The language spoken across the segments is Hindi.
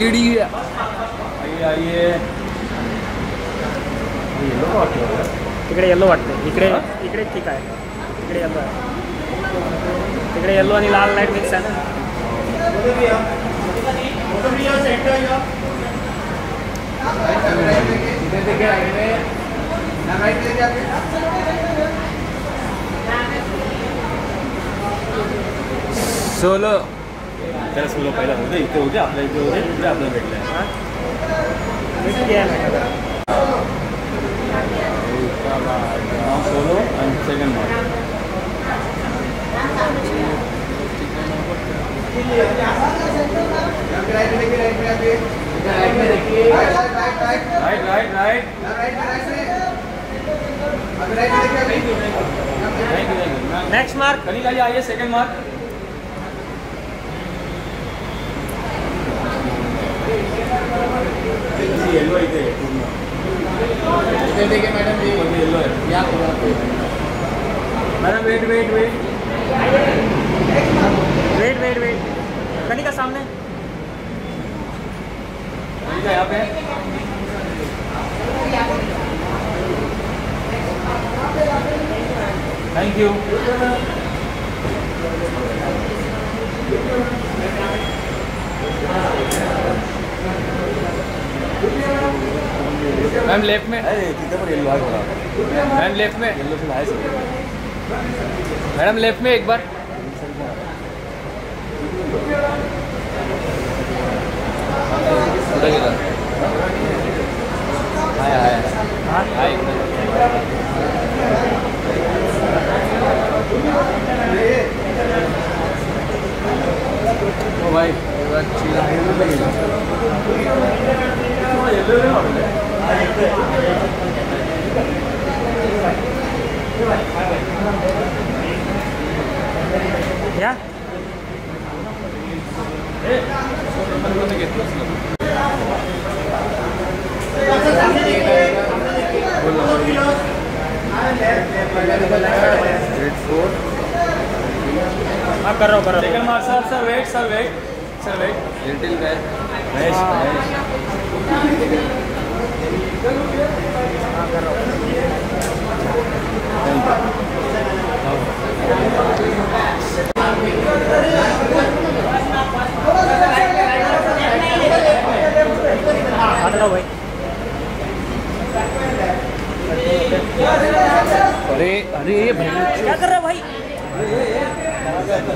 कीड़ी है. तिकडे येल्लो वाटते इकडे इकडे ठीक आहे. तिकडे येल्लो आहे. तिकडे येल्लो आणि लाल लाईट मिक्स आहे ना? सोलो। त्याला सोलो पहिला होते इथे होते आपल्या इथे होते तिकडे आपल्याला भेटले. सोलो आणि second right right right next mark खाली खाली आइए सेकंड मार्क येलो इथे आहे देखिए मैडम जी येलो आहे यहाँ पे wait wait wait wait wait wait कनी का सामने यहाँ पे थैंक यू मैम लेफ़्ट में। अरे तिथे पण येलो आहे थोडा मैम लेफ़्ट में। येलो आहे सगळं मैडम लेफ़्ट में एक बार। गेला हाय हाय हाय ओ भाई एक बार चिल या हाँ कर रहा हूँ कर रहा mark sir sir wait sir wait sir wait है। हूँ हाथ भाई। अरे अरे भाई।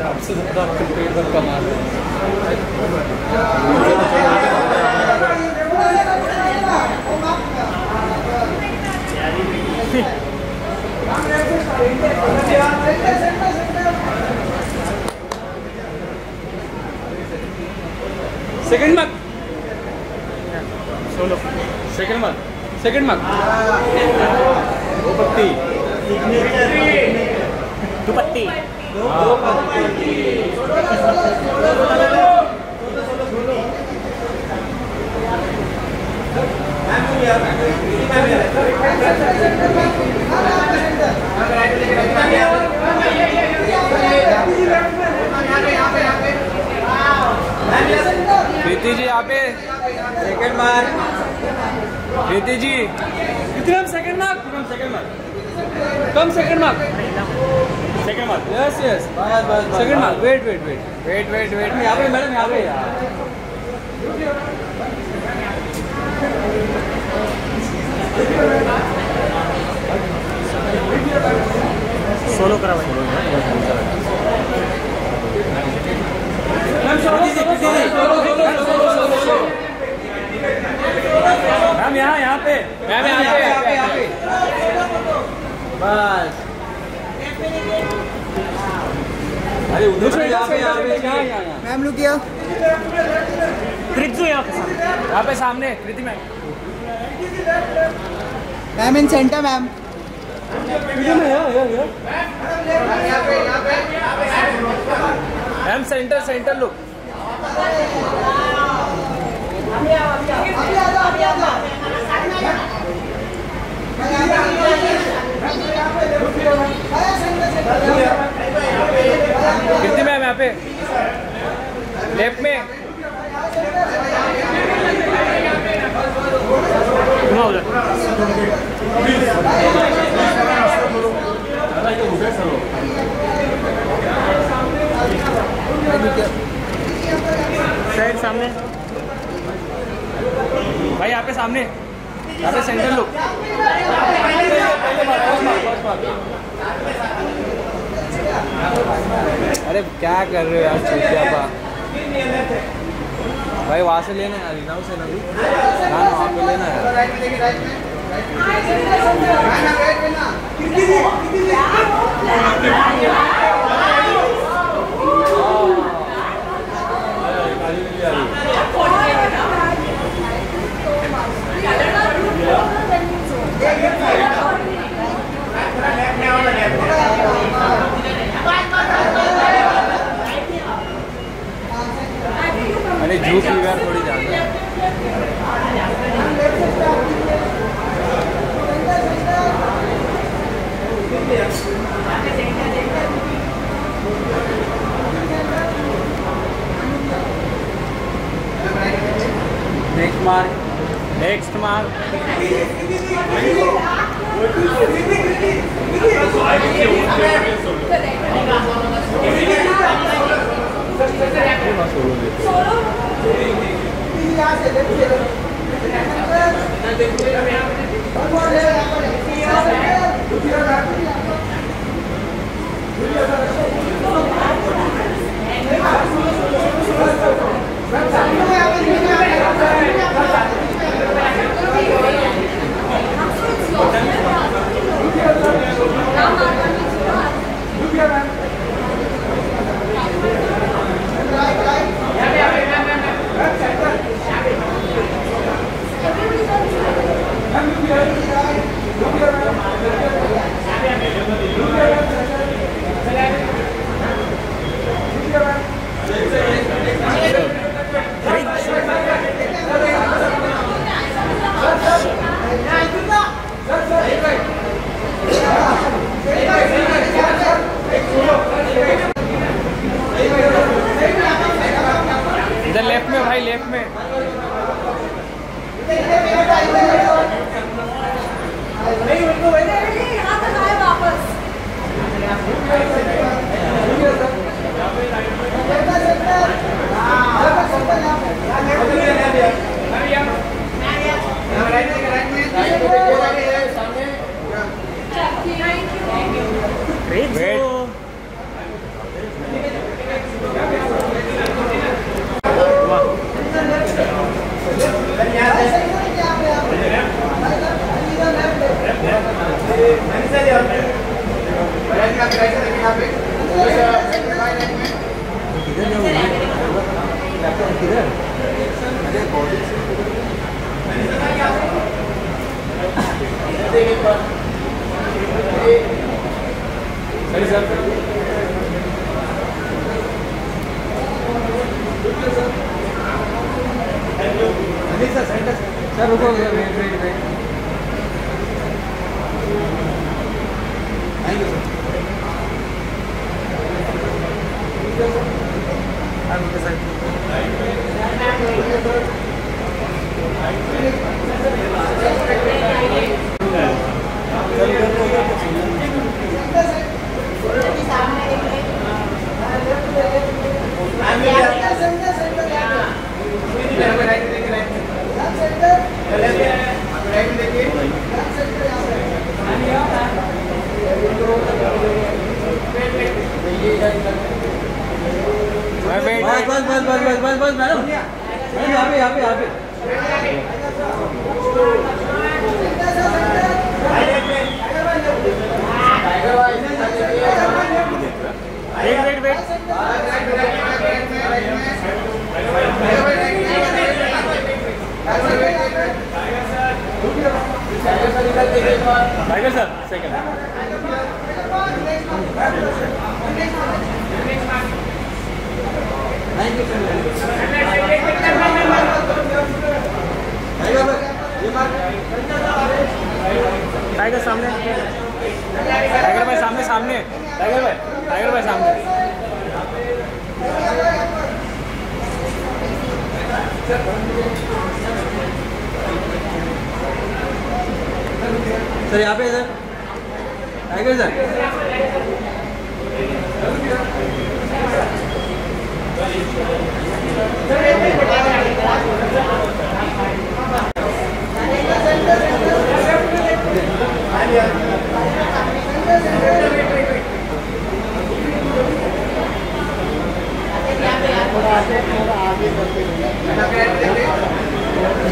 पर कमा रहे second mark solo second mark second mark Preeti ji यहाँ पे। Second mark Preeti ji. Vikram second mark come second mark come second mark second mark yes yes बस बस second mark wait wait wait wait wait wait यहाँ पे मैडम यहाँ पे सोलो करा भाई मैम यहाँ यहाँ पे मैम यहाँ पे यहाँ यहाँ पे बस अरे उधर से यहाँ पे यहाँ पे यहाँ यहाँ मैम किया यहाँ पे सामने। यहाँ पे सामने Preeti ma'am. Ma'am in centre ma'am. Ma'am centre centre look Kirti ma'am यहाँ पे? लेफ़्ट में भाई यहाँ पे सामने यहाँ पे सेंटर लुक अरे क्या कर रहे हो यार चूतिया पा भाई वहाँ से लेना है अरिनाव से ना ना ना, वहाँ पे लेना है। अरे जू की यार थोड़ी जाना नेक्स्ट मार्क नेक्स्ट मार्क इधर टाइगर सामने. टाइगर भाई सामने सामने. टाइगर भाई टाइगर भाई सामने. सर यहाँ पे सर टाइगर सर?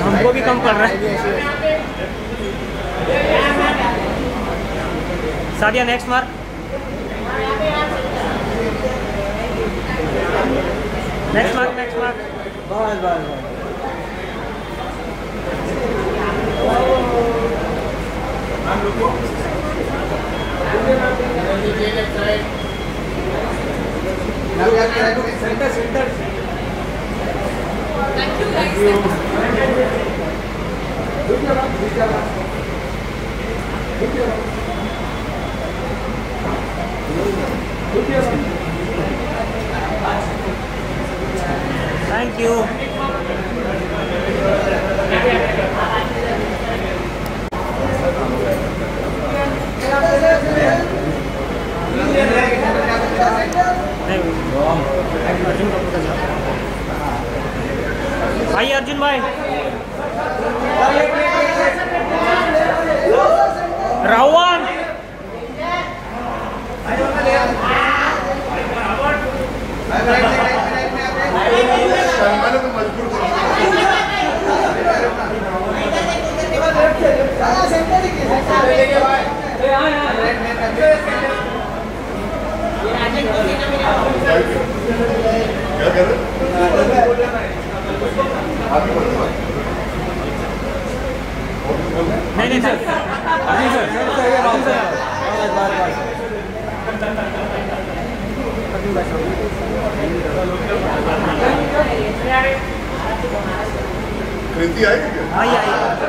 हमको भी कम पड़ रहा है। Sadia next mark next mark next mark बस यू अर्जुन कपूर का जाओ भाई अर्जुन भाई रावण क्या कर रहे आगे बढ़ो नहीं नहीं सर अजी सर अजी सर बस बस बस कृति आई क्या आई आई अच्छा,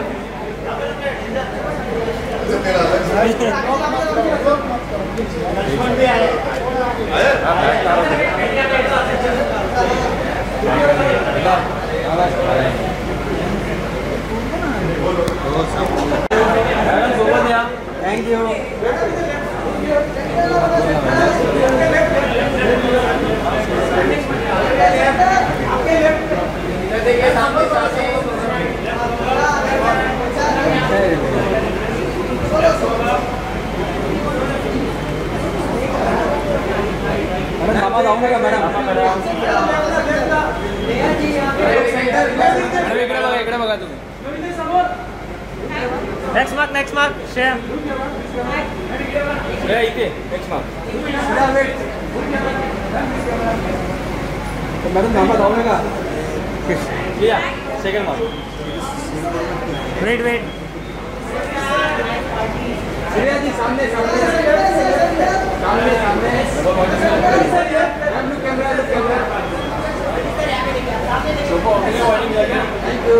तेरा अलग से आया मैडम सोबत या thank you next mark next mark ए, इथे नेक्स्ट मार्क तो मैडम मामा जाऊँगा का लिया सेकंड मार्क वेट वेट जी सामने सामने। सामने सामने। कैमरा कैमरा थैंक यू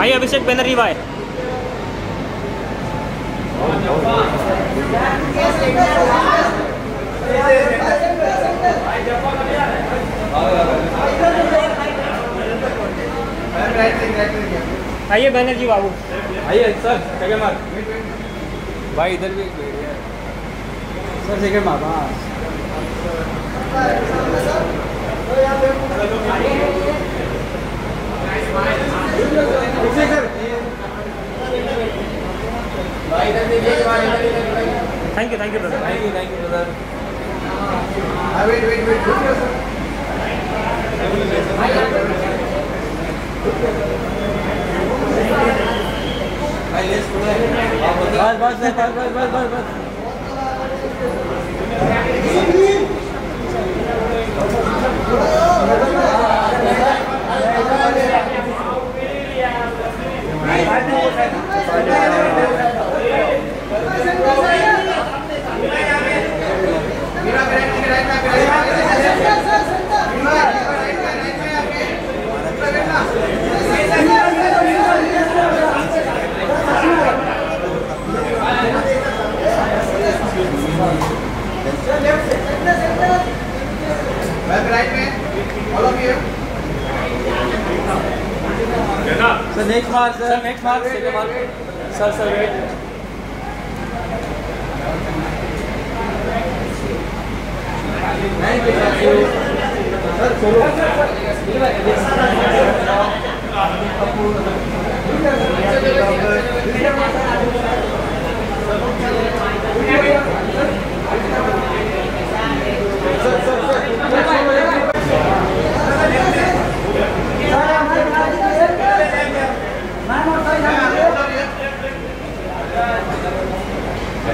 आइए अभिषेक बनर्जी भाई। आइए बनर्जी बाबू। आइए, सर सेकंड मार्क भाई, इधर भी sir second mama thank you thank you brother thank you thank you brother wait wait wait बस बस बस बस बस बस बस Thank you. Amen. Sir next mark sir next mark second mark sir sir wait sir solo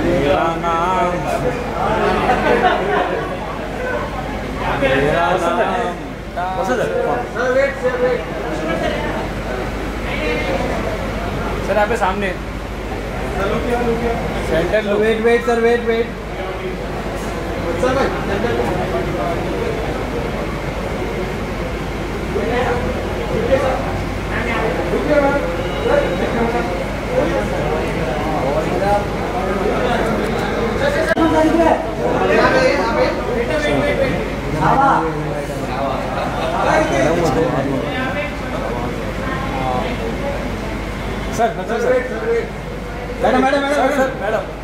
मेरा नाम मेरा नाम sir wait sir wait sir यहाँ पे सामने centre look wait wait sir wait wait sir भाई sir sir sir madam madam sir madam sir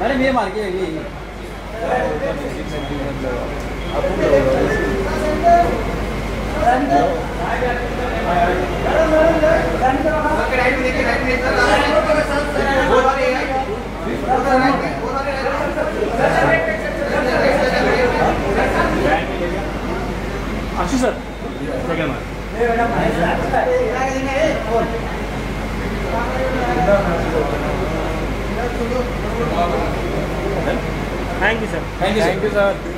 madam ये मार के ये थैंक यू थैंक